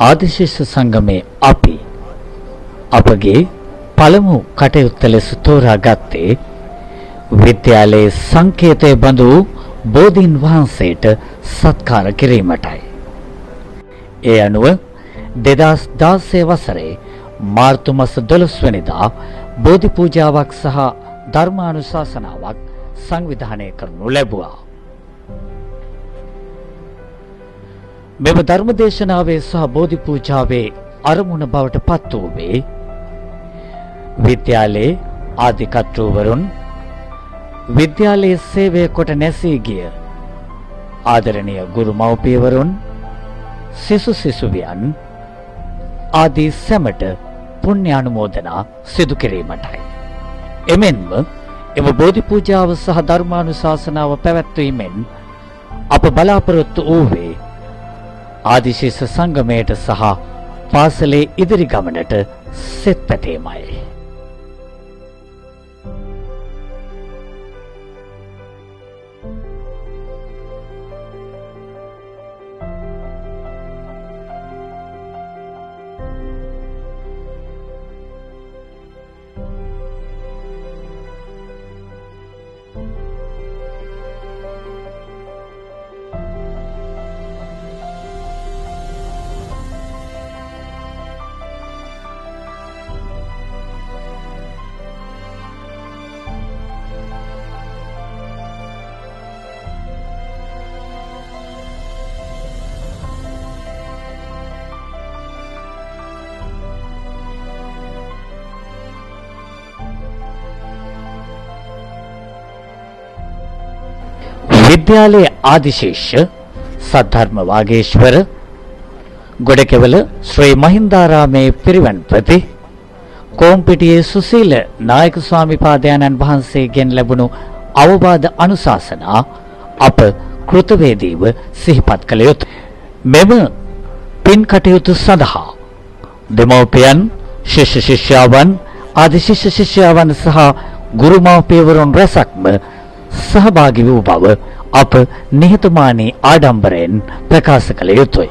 ආදිශිෂ්‍ය සංගමේ අපි අපගේ පළමු කටයුත්ත ලෙස තෝරාගත්තේ විද්‍යාලයේ සංකේතය බඳු බෝධීන් වහන්සේට සත්කාර කිරීමටයි. ඒ අනුව දෙදස් දාසය වසරේ මාර්තු මස දොළොස් වනිදා බෝධි පූජාවක් සහ ධර්මානුශාසනාවක් සංවිධානය කරනු ලැබුවා. මෙම ධර්මදේශනාවේ සහ බෝධි පූජාවේ අරමුණ බවට පත් වූවේ විද්‍යාලයේ ආධිකත්‍රූවරුන් විද්‍යාලයේ සේවය කොට නැසී ගිය ආදරණීය ගුරු මව්පියවරුන් සිසු සිසුවියන් ආදී සැමට පුණ්‍යානුමෝදනා සිදු කිරීමටයි. එමෙන්ම එම බෝධි පූජාව සහ ධර්මානුශාසනාව පැවැත්වීමෙන් අප බලාපොරොත්තු වූවේ ආදිශේෂ සංගමයට සහ පාසලේ ඉදිරි ගමනට සෙත් පැතීමයි. විද්‍යාලයේ ආදිශේෂ සද්ධර්ම වාගේශ්වර ගොඩකෙවල ශ්‍රී මහින්දාරාමේ පිරිවන්පති කෝම්පිටියේ සුසීල නායක ස්වාමිපාදයන්න් වහන්සේගෙන් ලැබුණු අවවාද අනුශාසනා අප කෘතවේදීව සිහිපත් කළ යුතුය. මෙම පින් කටයුතු සඳහා දෙමව්පියන් ශිෂ්‍ය ශිෂ්‍යාවන් ආදි ශිෂ්‍ය ශිෂ්‍යාවන් සහ ගුරු මව්පියවරුන් රැසක්ම සහභාගී වූ බව අප නිහතමානී ආඩම්බරයෙන් ප්‍රකාශ කළ යුතුයි.